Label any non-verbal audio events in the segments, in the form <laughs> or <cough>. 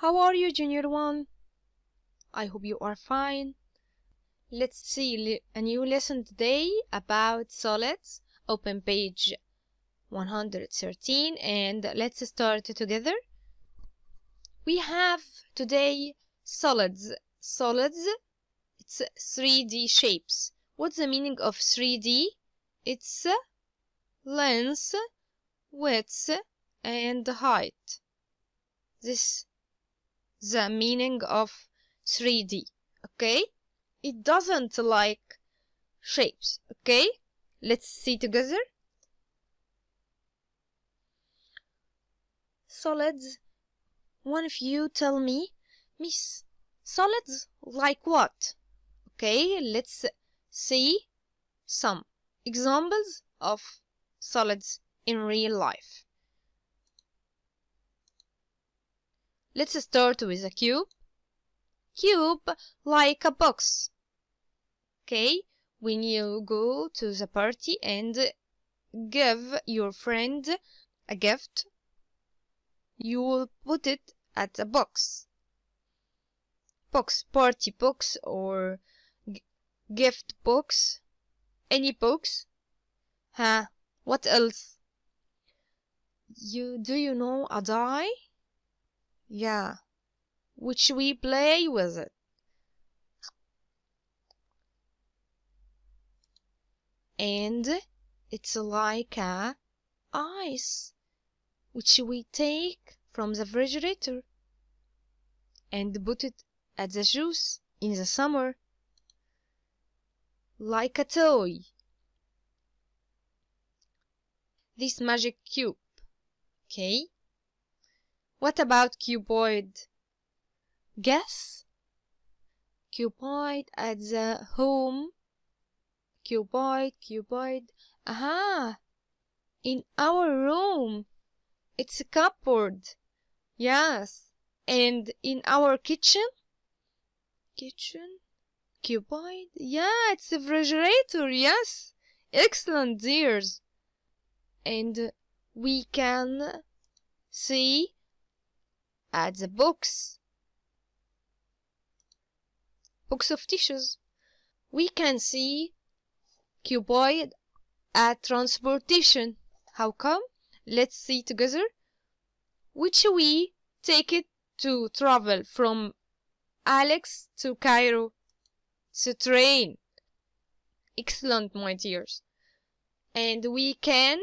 How are you, Junior One? I hope you are fine. Let's see a new lesson today about solids. Open page 113 and let's start together. We have today solids. Solids, it's 3D shapes. What's the meaning of 3D? It's length, width, and height. This the meaning of 3D. Okay? It doesn't like shapes. Okay? Let's see together. Solids. One of you tell me, Miss, solids like what? Okay, let's see some examples of solids in real life. Let's start with a cube. Cube like a box. Okay, when you go to the party and give your friend a gift, you will put it at a box. Box, party box or gift box, any box. Huh, what else? You do you know a die? Yeah, which we play with it. And it's like a ice, which we take from the refrigerator and put it at the juice in the summer, like a toy. This magic cube, okay? What about cuboid? Guess? Cuboid at the home. Cuboid, cuboid. Aha! In our room. It's a cupboard. Yes. And in our kitchen? Kitchen? Cuboid? Yeah, it's a refrigerator. Yes. Excellent, dears. And we can see at the books. Books of tissues. We can see cuboid at transportation. How come? Let's see together. Which we take it to travel from Alex to Cairo. To train. Excellent my dears. And we can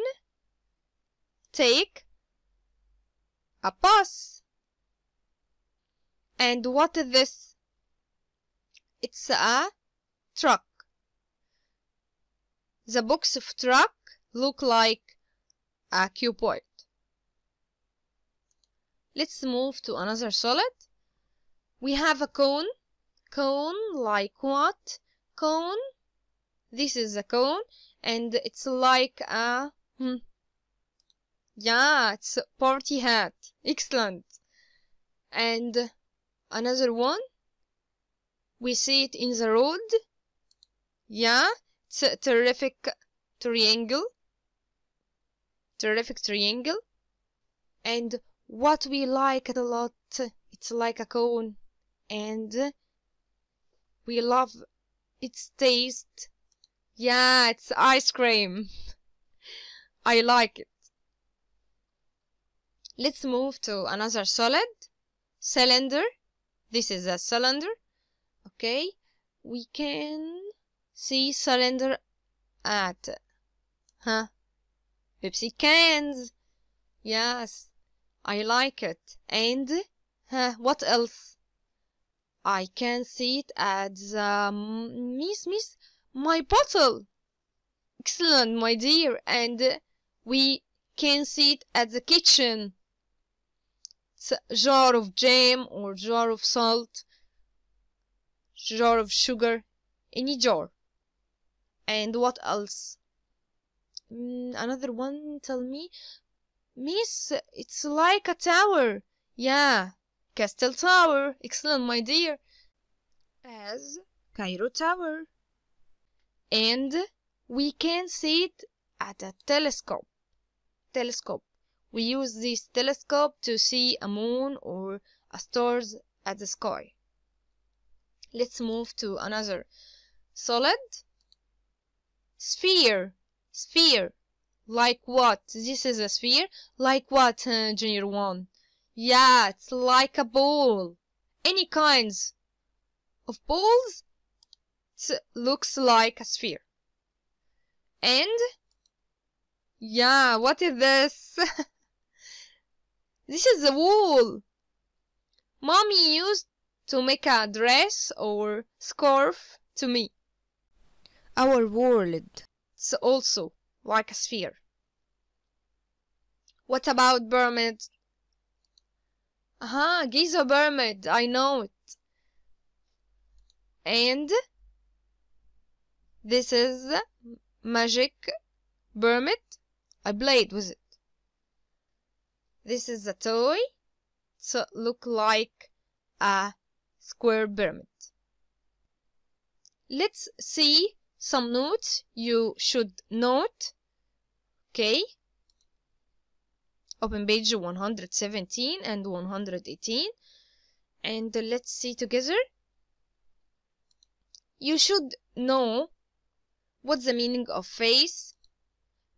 take a bus and what is this? It's a truck. The box of truck look like a cuboid. Let's move to another solid. We have a cone. Cone like what? Cone. This is a cone and it's like a hmm. Yeah, it's a party hat. Excellent. And another one. We see it in the road. Yeah it's a terrific triangle. Terrific triangle. And what we like a lot it's like a cone. And we love its taste. Yeah it's ice cream. <laughs> I like it. Let's move to another solid cylinder this is a cylinder. Okay. We can see cylinder at huh? Pepsi cans. Yes. I like it. And huh what else? I can see it at the um, miss miss my bottle. Excellent my dear. And we can see it at the kitchen jar of jam or jar of salt, jar of sugar, any jar. And what else? Mm, another one, tell me. Miss, it's like a tower. Yeah, Castle Tower. Excellent, my dear. As Cairo Tower. And we can see it at a telescope. Telescope. We use this telescope to see a moon or a stars at the sky. Let's move to another solid. Sphere sphere like what? This is a sphere like what uh, junior one? Yeah it's like a ball. Any kinds of balls it looks like a sphere. And yeah what is this <laughs> this is the wool. Mommy used to make a dress or scarf to me. Our world is also like a sphere. What about pyramid uh-huh giza pyramid i know it. And this is magic pyramid I played with it this is a toy so look like a square pyramid. Let's see some notes you should note. Okay. Open page 117 and 118 and let's see together. You should know what's the meaning of face,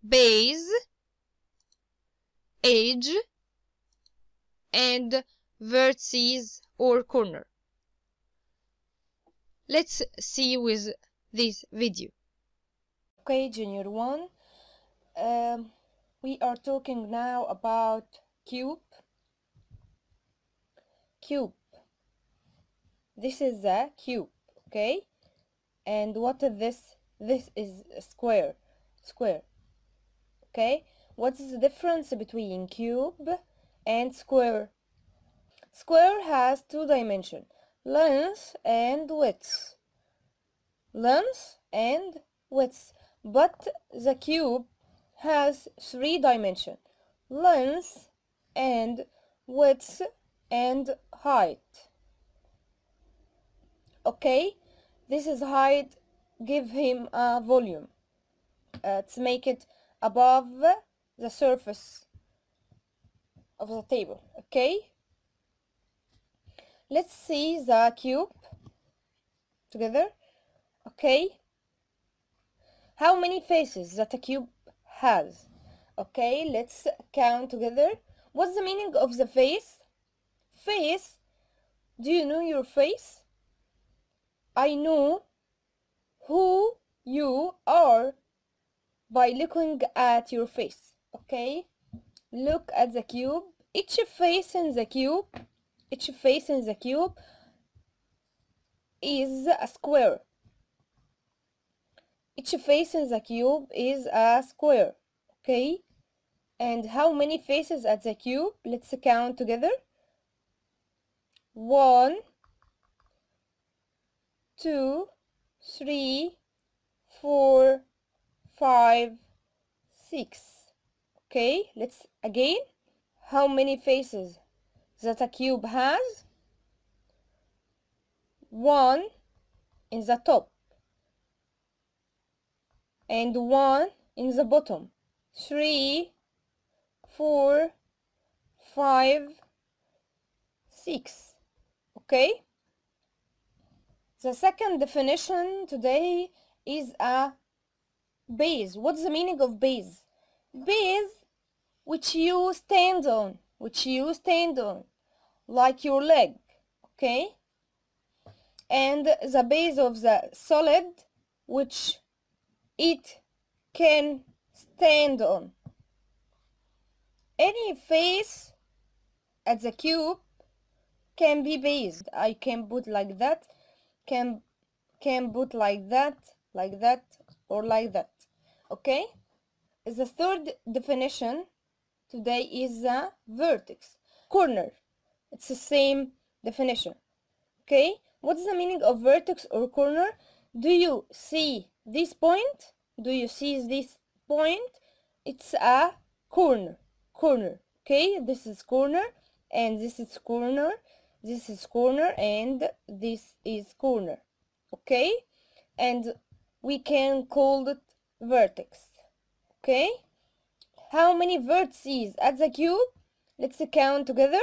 base, edge, and vertices or corner. Let's see with this video. Okay, Junior 1. Um, we are talking now about cube. Cube. This is a cube, okay? and what is this this is a square square okay what is the difference between cube and square. Square has two dimensions length and width. Length and width. But the cube has three dimensions length and width and height. Okay this is height. Give him a volume. Uh, to make it above the surface of the table okay? Let's see the cube together okay? How many faces that a cube has okay? Let's count together. What's the meaning of the face? Face do you know your face? I know who you are by looking at your face okay look at the cube. Each face in the cube each face in the cube is a square. Each face in the cube is a square okay? And how many faces at the cube? Let's count together. One two, three, four, five, six. Okay, let's again. How many faces that a cube has? One in the top and one in the bottom. Three, four, five, six. Okay? The second definition today is a base. What's the meaning of base? Base which you stand on, which you stand on, like your leg, okay? And the base of the solid which it can stand on. Any face at the cube can be based. I can put like that can can put like that like that or like that okay the third definition today is a vertex corner. It's the same definition. Okay? What's the meaning of vertex or corner? Do you see this point? Do you see this point? It's a corner corner. Okay? This is corner and this is corner. This is corner and this is corner. Okay? And we can call it vertex. Okay how many vertices? At the cube. Let's count together.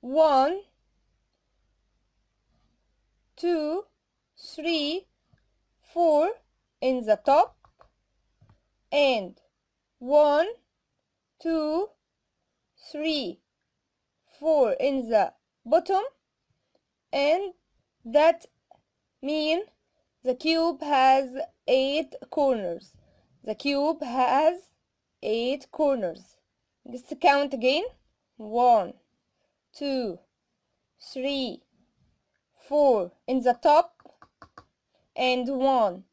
One two three four in the top. And one two three four in the bottom. And that mean the cube has eight corners the cube has eight corners. Let's count again. One two three four. In the top and one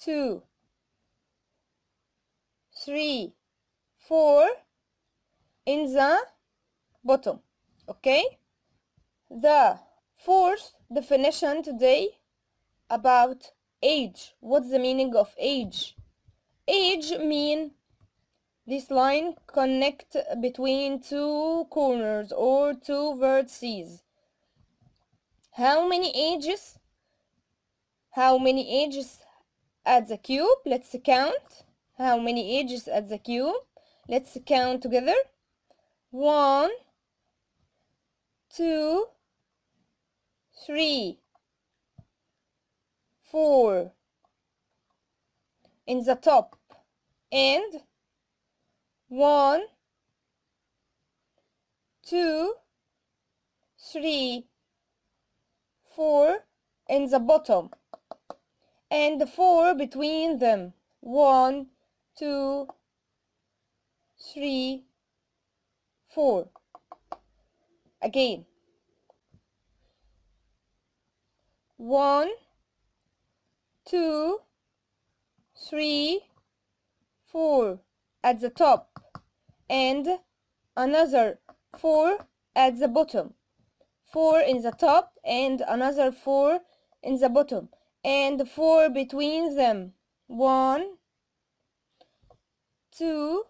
two three four. In the bottom okay? The fourth definition today about edge. What's the meaning of edge edge mean this line connect between two corners or two vertices? How many edges how many edges at the cube? Let's count. How many edges at the cube? Let's count together. One two three four. In the top and one two three four in the bottom. And the four between them. One two three four. Again. One two three four at the top and another four at the bottom. Four in the top and another four in the bottom. And four between them. One two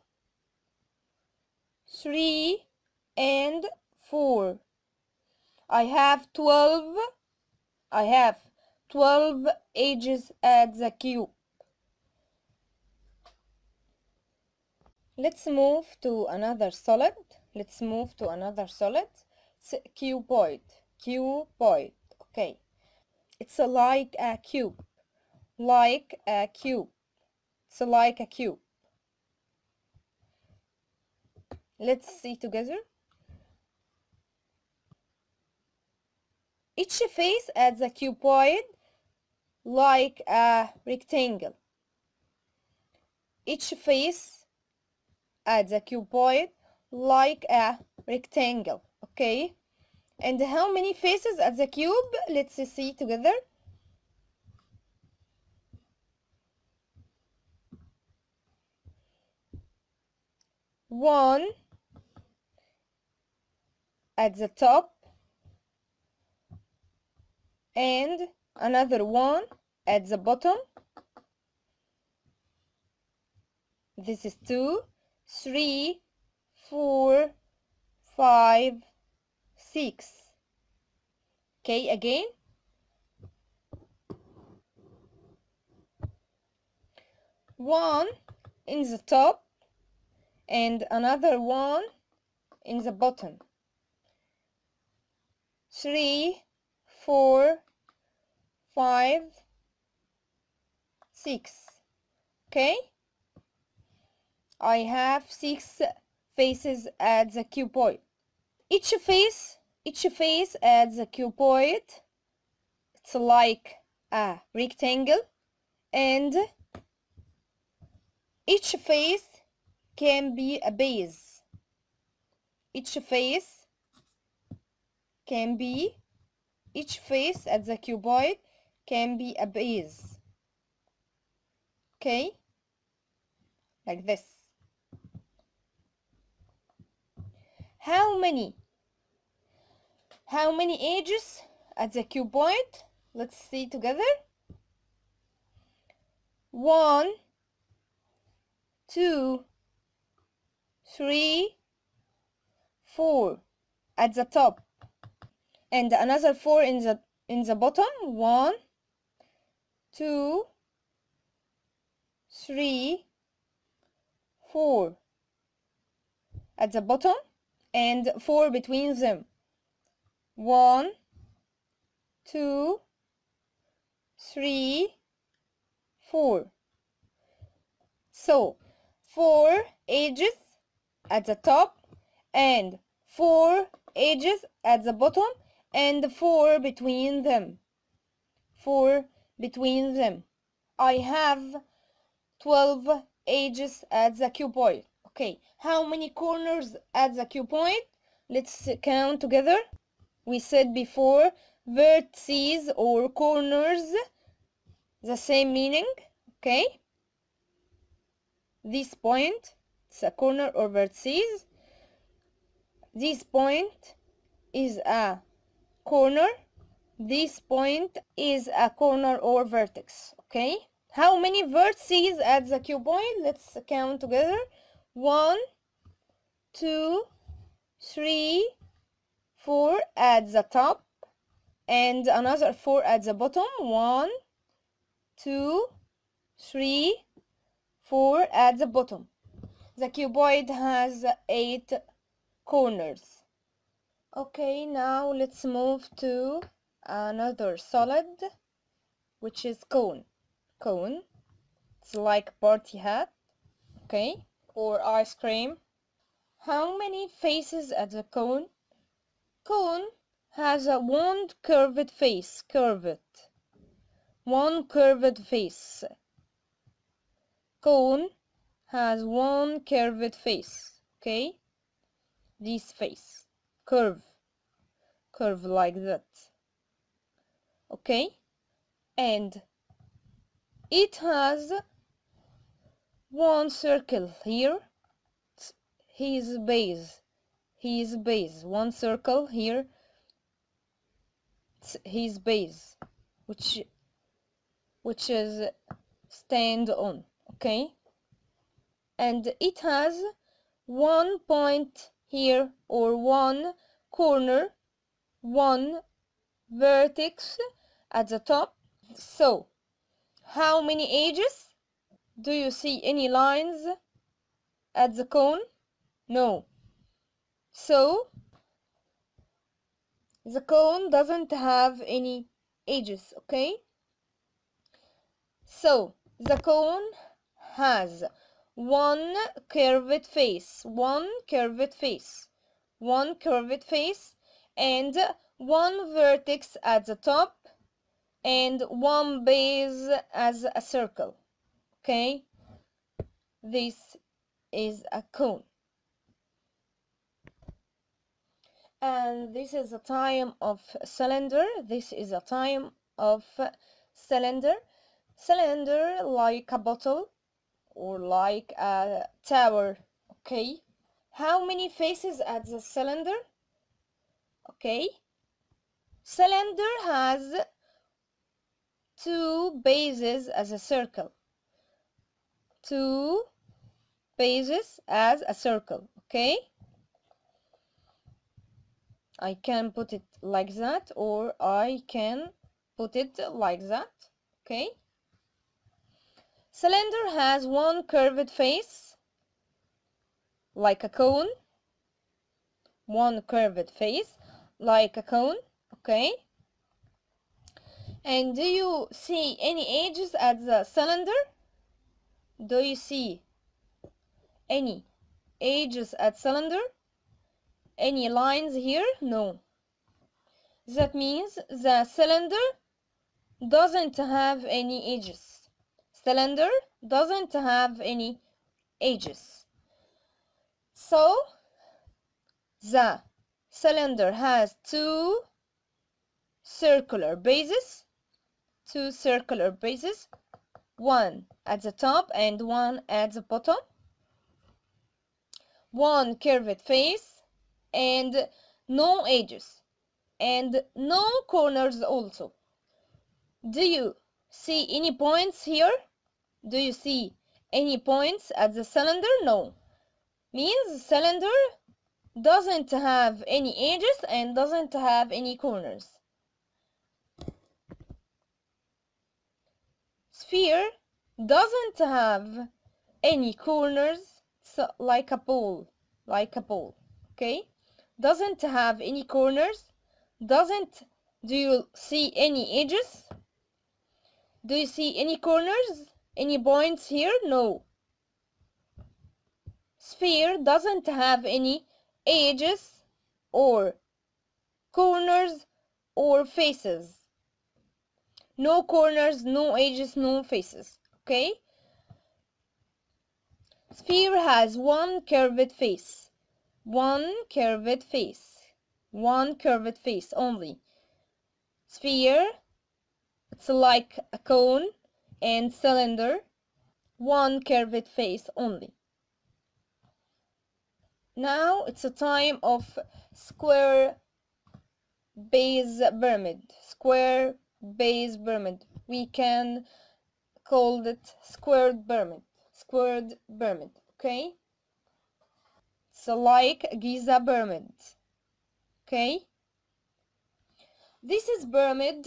three and four. I have twelve. I have twelve edges at the cube let's move to another solid. Let's move to another solid. It's cuboid. Cuboid. Okay. It's like a cube. Like a cube. It's like a cube. Let's see together. Each face at a cuboid like a rectangle. Each face at the cuboid like a rectangle okay? And how many faces at the cube? Let's see together. One at the top and another one at the bottom. This is two three four five six. Okay again. One in the top and another one in the bottom. Three four five six. Okay I have six faces at the cuboid. Each face each face at the cuboid it's like a rectangle and each face can be a base. Each face can be each face at the cuboid can be a base. Okay? Like this how many? How many edges at the cuboid? Let's see together. One two three four at the top. And another four in the in the bottom. One two three four at the bottom and four between them. One two three four. So four edges at the top and four edges at the bottom and four between them. Four between them. I have 12 edges at the cuboid okay how many corners at the cuboid let's count together. We said before vertices or corners the same meaning okay? This point it's a corner or vertices. This point is a corner. This point is a corner or vertex okay? How many vertices at the cuboid let's count together one two three four at the top and another four at the bottom. One two three four at the bottom. The cuboid has eight corners. Okay now let's move to another solid which is cone. Cone. It's like party hat. Okay or ice cream? How many faces at the cone? Cone has a one curved face curved. One curved face. Cone has one curved face okay? This face curve curve like that okay? And it has one circle here his base his base. One circle here his base which which is stand on okay? And it has one point here or one corner one vertex at the top. So how many edges do you see any lines at the cone? No. So the cone doesn't have any edges okay? So the cone has one curved face one curved face one curved face and one vertex at the top and one base as a circle okay. This is a cone and this is a time of cylinder. This is a time of cylinder. Cylinder like a bottle or like a tower. Okay. How many faces at the cylinder? Okay. Cylinder has two bases as a circle two bases as a circle okay? I can put it like that or I can put it like that okay? Cylinder has one curved face like a cone. One curved face like a cone okay? And do you see any edges at the cylinder do you see? Any edges at cylinder? Any lines here? No. That means the cylinder doesn't have any edges. Cylinder doesn't have any edges. So the cylinder has two circular bases. Two circular bases one at the top and one at the bottom. One curved face and no edges and no corners also. Do you see any points here? Do you see any points at the cylinder? No. Means the cylinder doesn't have any edges and doesn't have any corners sphere doesn't have any corners so like a ball like a ball okay? Doesn't have any corners doesn't do you see any edges? Do you see any corners? Any points here? No. Sphere doesn't have any edges or corners or faces no corners no edges no faces okay? Sphere has one curved face one curved face one curved face only. Sphere it's like a cone and cylinder one curved face only. Now it's a time of square base pyramid square base pyramid we can call it squared pyramid squared pyramid okay? So like giza pyramid okay? This is pyramid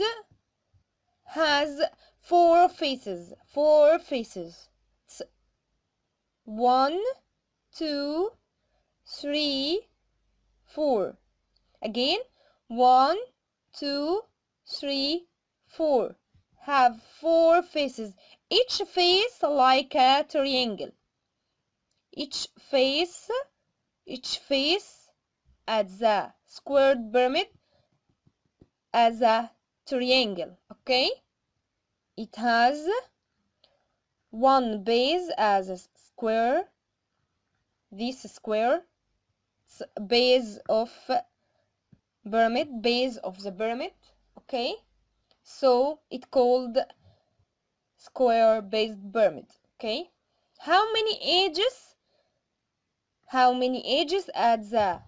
has four faces four faces. It's one two three four. Again one two three four have four faces. Each face like a triangle. Each face each face at the squared pyramid as a triangle okay? It has one base as a square. This square base of pyramid base of the pyramid okay so it called square based pyramid okay? How many edges how many edges at the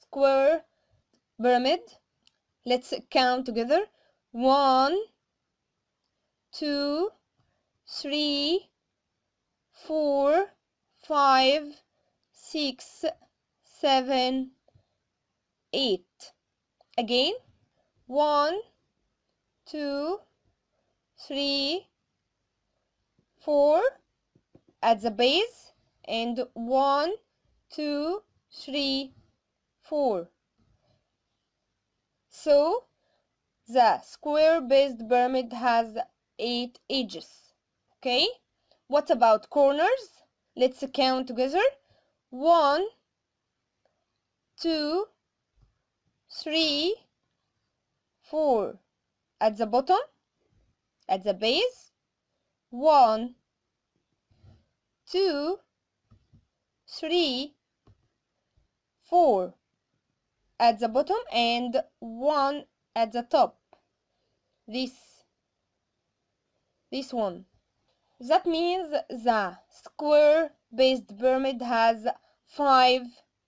square pyramid? Let's count together. One two three four five six seven eight. Again. One two three four at the base and one two three four. So the square based pyramid has eight edges okay? What about corners? Let's count together. One two three four at the bottom at the base one two three four. At the bottom and one at the top. This this one. That means the square based pyramid has five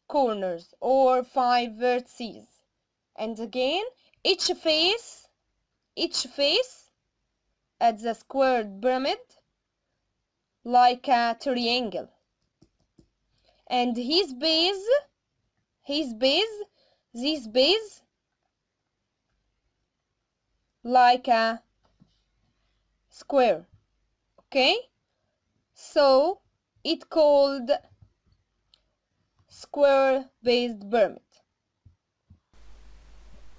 corners or five vertices. And again each face each face at the squared pyramid like a triangle. And his base his base this base like a square. Okay? So it called square based pyramid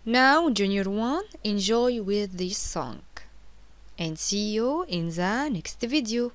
Now, Junior 1, enjoy with this song. And see you in the next video.